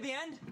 at the end?